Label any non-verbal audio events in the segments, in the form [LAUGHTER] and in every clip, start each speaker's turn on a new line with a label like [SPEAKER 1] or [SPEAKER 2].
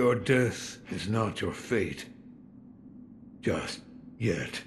[SPEAKER 1] Your death is not your fate. Just yet.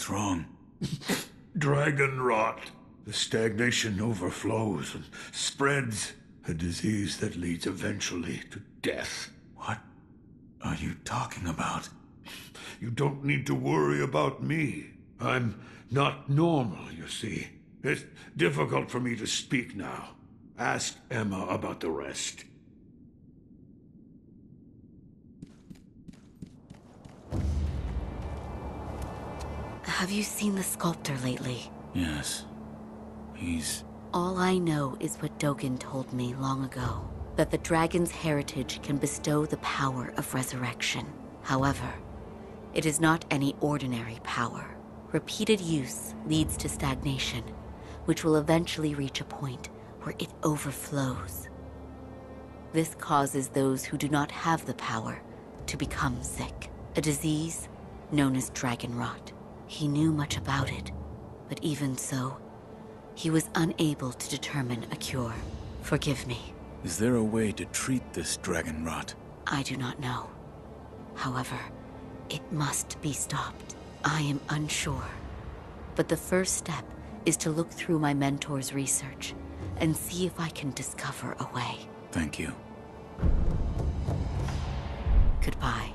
[SPEAKER 2] What's wrong?
[SPEAKER 1] Dragon rot. The stagnation overflows and spreads. A disease that leads eventually to death.
[SPEAKER 2] What are you talking about?
[SPEAKER 1] You don't need to worry about me. I'm not normal, you see. It's difficult for me to speak now. Ask Emma about the rest.
[SPEAKER 3] Have you seen the sculptor lately?
[SPEAKER 2] Yes. He's.
[SPEAKER 3] All I know is what Dogen told me long ago that the dragon's heritage can bestow the power of resurrection. However, it is not any ordinary power. Repeated use leads to stagnation, which will eventually reach a point where it overflows. This causes those who do not have the power to become sick, a disease known as dragon rot. He knew much about it, but even so, he was unable to determine a cure. Forgive me.
[SPEAKER 2] Is there a way to treat this dragon rot?
[SPEAKER 3] I do not know. However, it must be stopped. I am unsure. But the first step is to look through my mentor's research and see if I can discover a way.
[SPEAKER 2] Thank you.
[SPEAKER 3] Goodbye.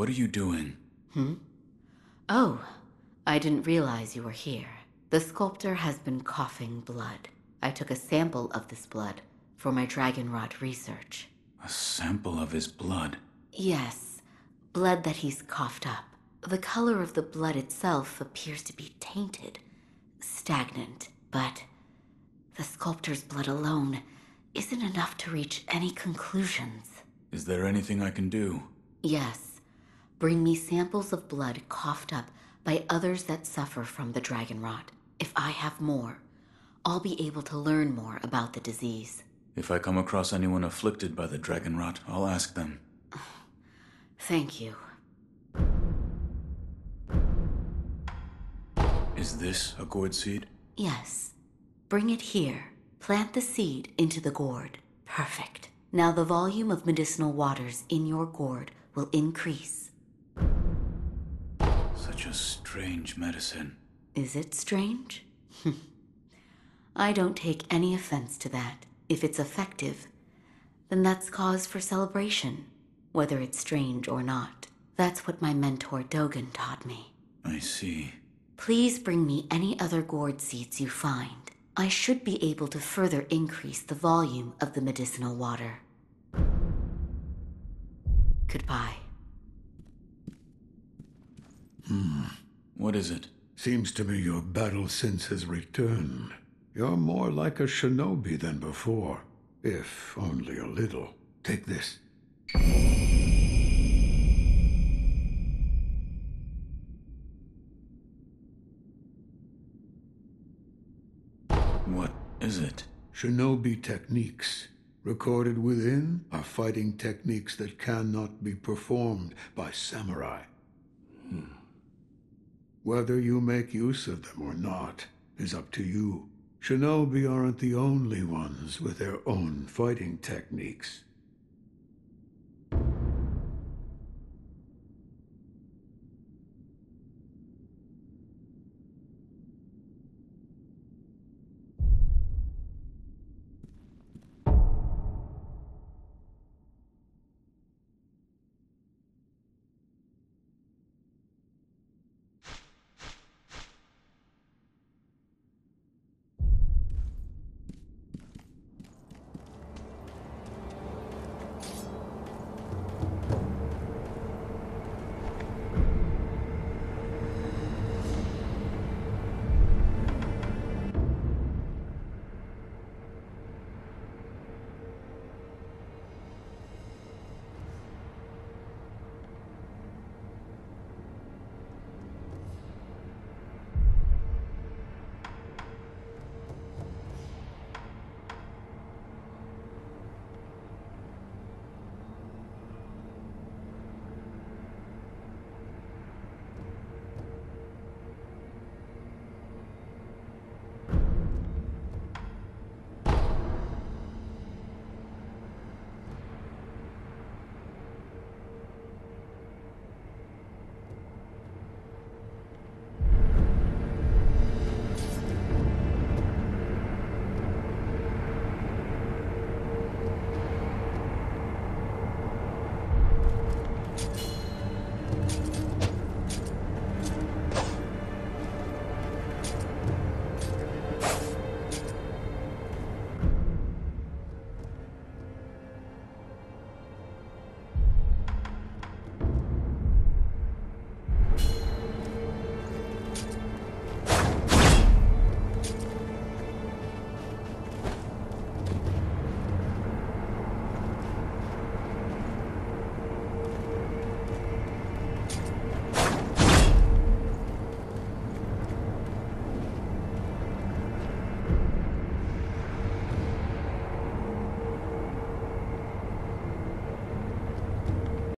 [SPEAKER 2] What are you doing? Hmm?
[SPEAKER 3] Oh, I didn't realize you were here. The sculptor has been coughing blood. I took a sample of this blood for my Dragonrot research.
[SPEAKER 2] A sample of his blood.
[SPEAKER 3] Yes, blood that he's coughed up. The color of the blood itself appears to be tainted, stagnant, but the sculptor's blood alone isn't enough to reach any conclusions.
[SPEAKER 2] Is there anything I can do?
[SPEAKER 3] Yes, bring me samples of blood coughed up by others that suffer from the Dragonrot. If I have more, I'll be able to learn more about the disease.
[SPEAKER 2] If I come across anyone afflicted by the Dragonrot, I'll ask them. [SIGHS]
[SPEAKER 3] Thank you.
[SPEAKER 2] Is this a gourd seed?
[SPEAKER 3] Yes. Bring it here. Plant the seed into the gourd. Perfect. Now the volume of medicinal waters in your gourd will increase.
[SPEAKER 2] Such a strange medicine.
[SPEAKER 3] Is it strange? [LAUGHS] I don't take any offense to that. If it's effective, then that's cause for celebration, whether it's strange or not. That's what my mentor Dogen taught me.
[SPEAKER 2] I see.
[SPEAKER 3] Please bring me any other gourd seeds you find. I should be able to further increase the volume of the medicinal water. Goodbye.
[SPEAKER 2] What is it?
[SPEAKER 1] Seems to me your battle sense has returned. You're more like a shinobi than before, if only a little. Take this.
[SPEAKER 2] What is it?
[SPEAKER 1] Shinobi techniques. Recorded within are fighting techniques that cannot be performed by samurai. Hmm. Whether you make use of them or not is up to you. Shinobi aren't the only ones with their own fighting techniques.